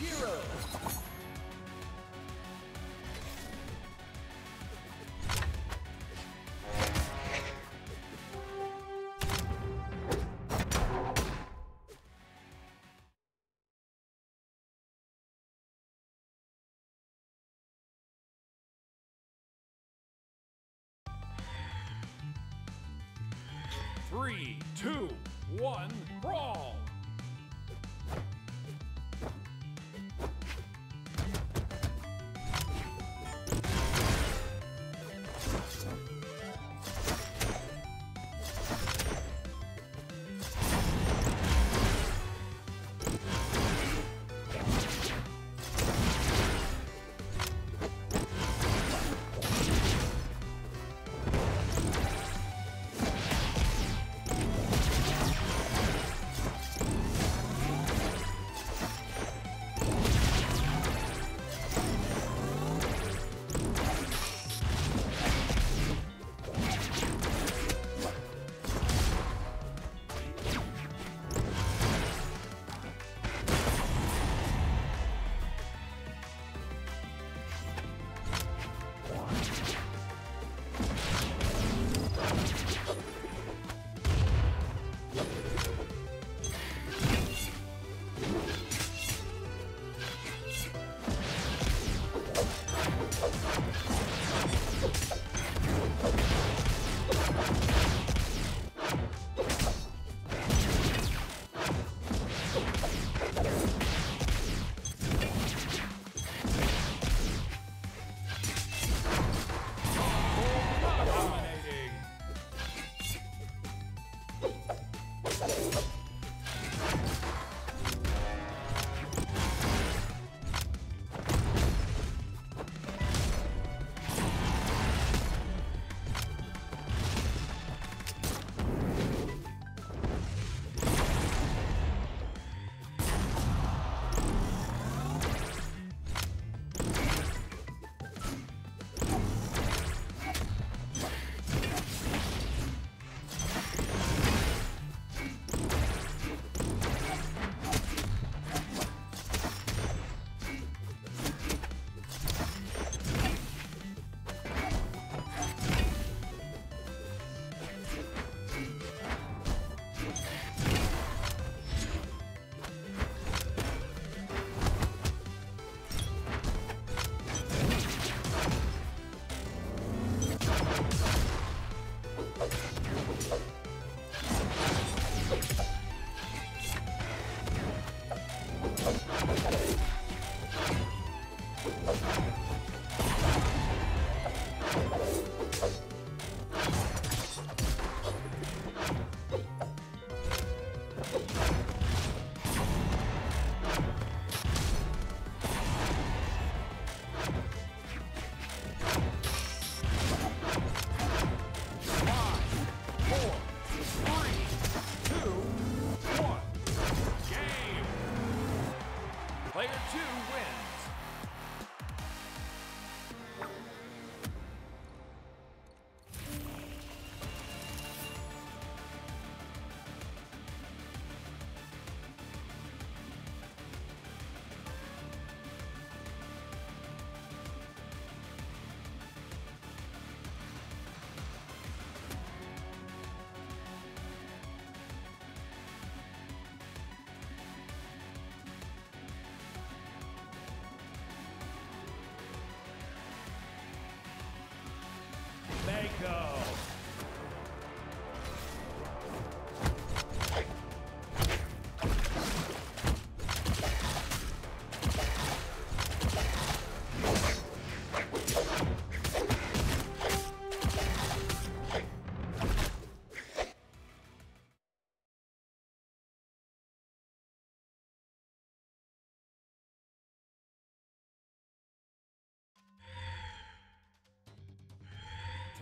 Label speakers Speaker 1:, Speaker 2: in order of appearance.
Speaker 1: Jiro. Three, two, one, brawl! Mako.